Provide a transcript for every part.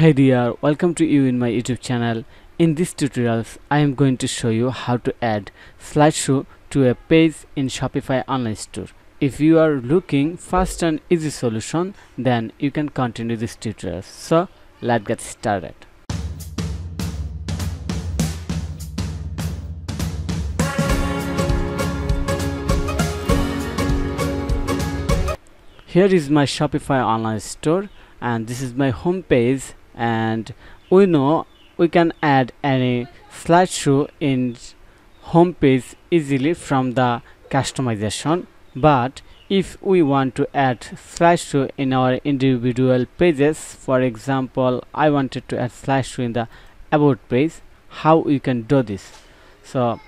Hey dear, welcome to you in my YouTube channel. In this tutorials, I am going to show you how to add slideshow to a page in Shopify online store. If you are looking fast and easy solution, then you can continue this tutorial. So let's get started. Here is my Shopify online store and this is my home page and we know we can add any slideshow in home page easily from the customization. But if we want to add slideshow in our individual pages for example i wanted to add slideshow in the about page how we can do this? So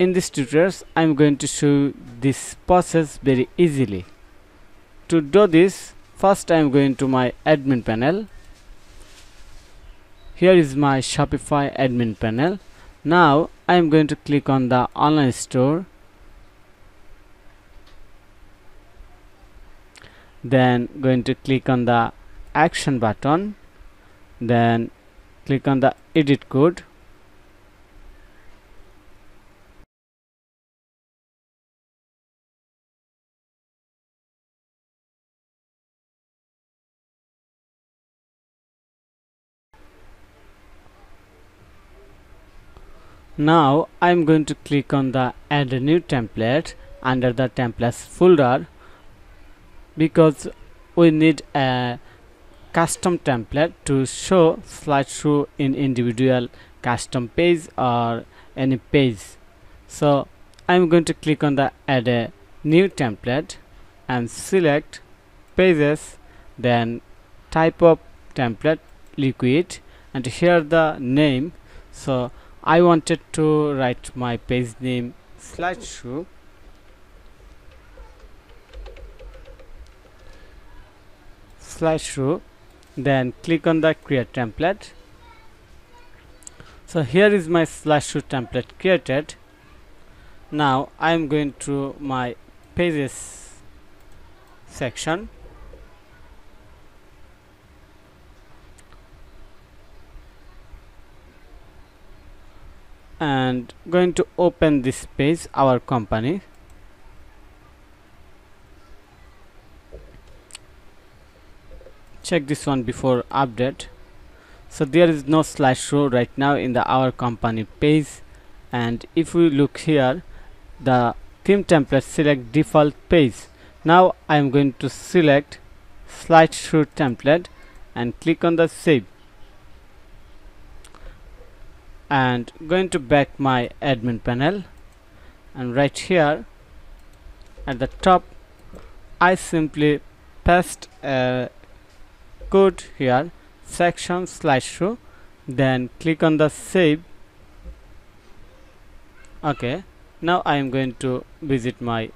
in this tutorials i'm going to show this process very easily. To do this first i'm going to my admin panel here is my shopify admin panel. Now i'm going to click on the online store. Then going to click on the action button. Then click on the edit code now I'm going to click on the add a new template under the templates folder because we need a custom template to show slideshow in individual custom page or any page. So I'm going to click on the add a new template and select pages then type of template liquid and here the name. So I wanted to write my page name slideshow slideshow then click on the create template. So here is my slideshow template created. Now I am going to my pages section and going to open this page our company. Check this one before update. So there is no slideshow right now in the our company page. And if we look here the theme template select default page. Now I am going to select slideshow template and click on the save and going to back my admin panel. And right here at the top I simply paste a code here section slideshow then click on the save. Okay now I am going to visit my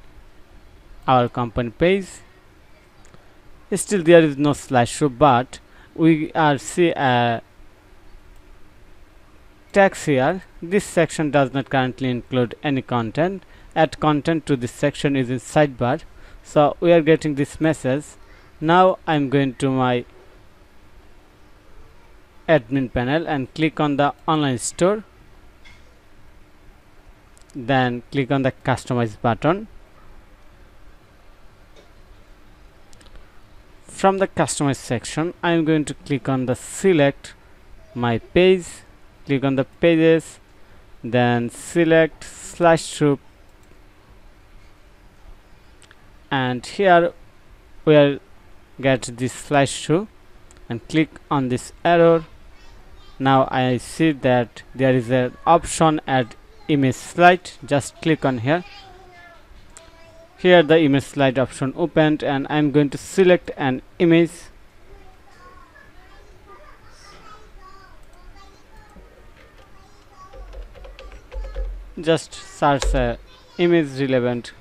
our company page. Still there is no slideshow but we are see a text here. This section does not currently include any content. Add content to this section is in sidebar. So we are getting this message. Now I'm going to my admin panel and click on the online store. Then click on the customize button. From the customize section I am going to click on the select my page click on the pages then select slash slideshow and here we'll get this slash slideshow and click on this arrow. Now I see that there is an option add image slide. Just click on here. Here the image slide option opened and I'm going to select an image just search a image relevant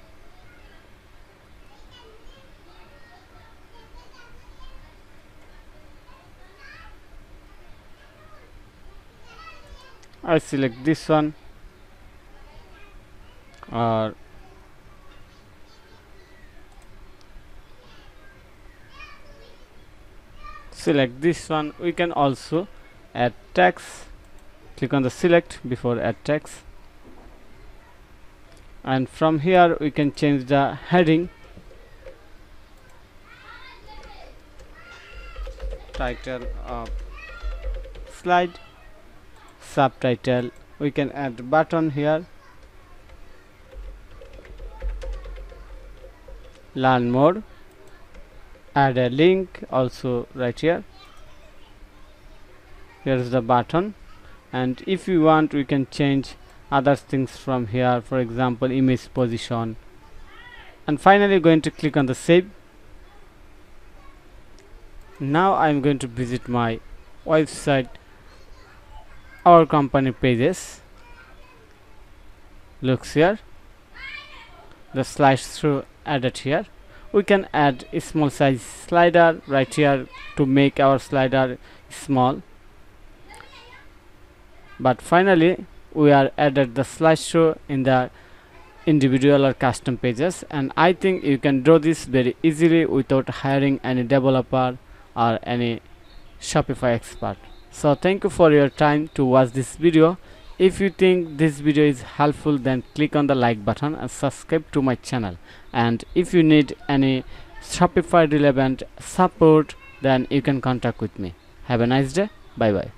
I select this one or select this one we can also add text click on the select before add text and from here we can change the heading. Title of slide. Subtitle we can add button here. Learn more. Add a link also right here. Here is the button. And if you want we can change other things from here for example image position. And finally going to click on the save. Now I'm going to visit my website our company pages. Looks here. The slideshow added here. We can add a small size slider right here to make our slider small. But finally we are added the slideshow in the individual or custom pages and I think you can draw this very easily without hiring any developer or any Shopify expert. So thank you for your time to watch this video. If you think this video is helpful then click on the like button and subscribe to my channel. And if you need any Shopify relevant support then you can contact with me. Have a nice day. Bye bye.